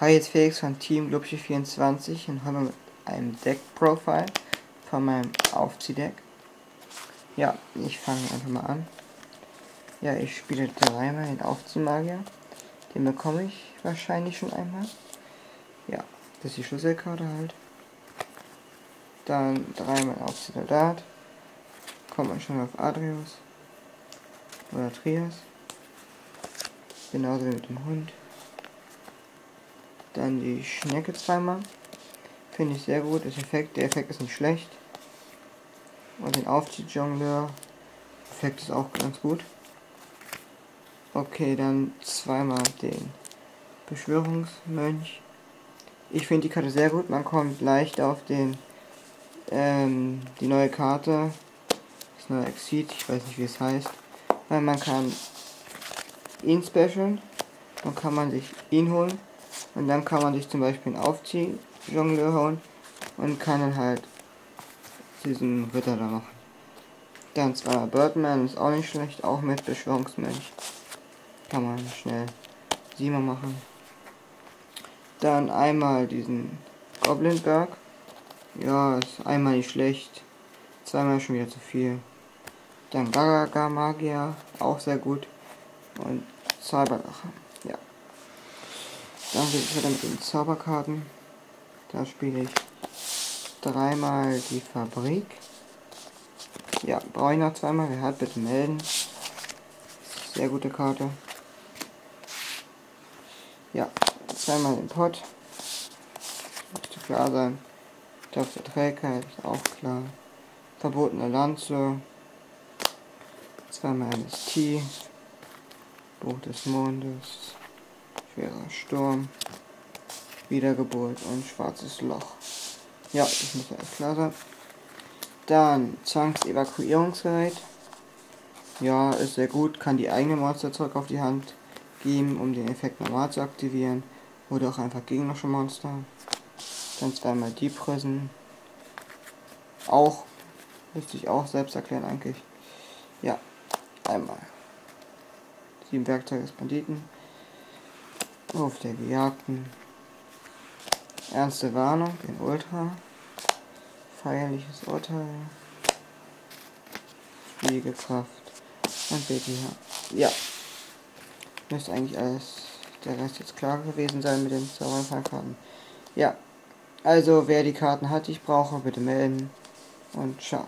Hi, jetzt Felix von Team Glubschi24 und habe mit einem Deck-Profile von meinem Aufziehdeck. Ja, ich fange einfach mal an. Ja, ich spiele dreimal den Aufziehmagier. Den bekomme ich wahrscheinlich schon einmal. Ja, das ist die Schlüsselkarte halt. Dann dreimal Aufziehsoldat. Kommt man schon auf Adrius. Oder Trias. Genauso wie mit dem Hund. Dann die Schnecke zweimal. Finde ich sehr gut. Das Effekt, der Effekt ist nicht schlecht. Und den Aufziehjongleur. Effekt ist auch ganz gut. Okay, dann zweimal den Beschwörungsmönch. Ich finde die Karte sehr gut. Man kommt leicht auf den ähm, die neue Karte. Das neue Exit. Ich weiß nicht wie es heißt. Weil man kann ihn specialen. Dann kann man sich ihn holen. Und dann kann man sich zum Beispiel einen Aufzieh-Jongleur holen und kann dann halt diesen Ritter da machen. Dann zwar Birdman ist auch nicht schlecht, auch mit Beschwörungsmönch. Kann man schnell siebenmal machen. Dann einmal diesen Goblinberg. Ja, ist einmal nicht schlecht. Zweimal schon wieder zu viel. Dann Gagaga Magier, auch sehr gut. Und Cyberlacher. Dann geht es wieder mit den Zauberkarten. Da spiele ich dreimal die Fabrik. Ja, brauche ich noch zweimal. Wer hat, bitte melden. Sehr gute Karte. Ja, zweimal den Pot. Müsste klar sein. Topf der Trägheit auch klar. Verbotene Lanze. Zweimal NST. Buch des Mondes. Schwerer Sturm, Wiedergeburt und schwarzes Loch. Ja, das muss ja klar sein. Dann Zwangsevakuierungsgerät. Ja, ist sehr gut. Kann die eigene Monster zurück auf die Hand geben, um den Effekt normal zu aktivieren. Oder auch einfach gegnerische Monster. Dann zweimal die Prison. Auch, müsste ich auch selbst erklären eigentlich. Ja, einmal. Sieben Werkzeuge des Banditen. Auf der Gejagten. Ernste Warnung in Ultra. Feierliches Urteil. Spiegelkraft. Und BTH. Ja. Müsste eigentlich alles der Rest jetzt klar gewesen sein mit den Zauberfallkarten. Ja. Also wer die Karten hat, die ich brauche, bitte melden. Und ciao.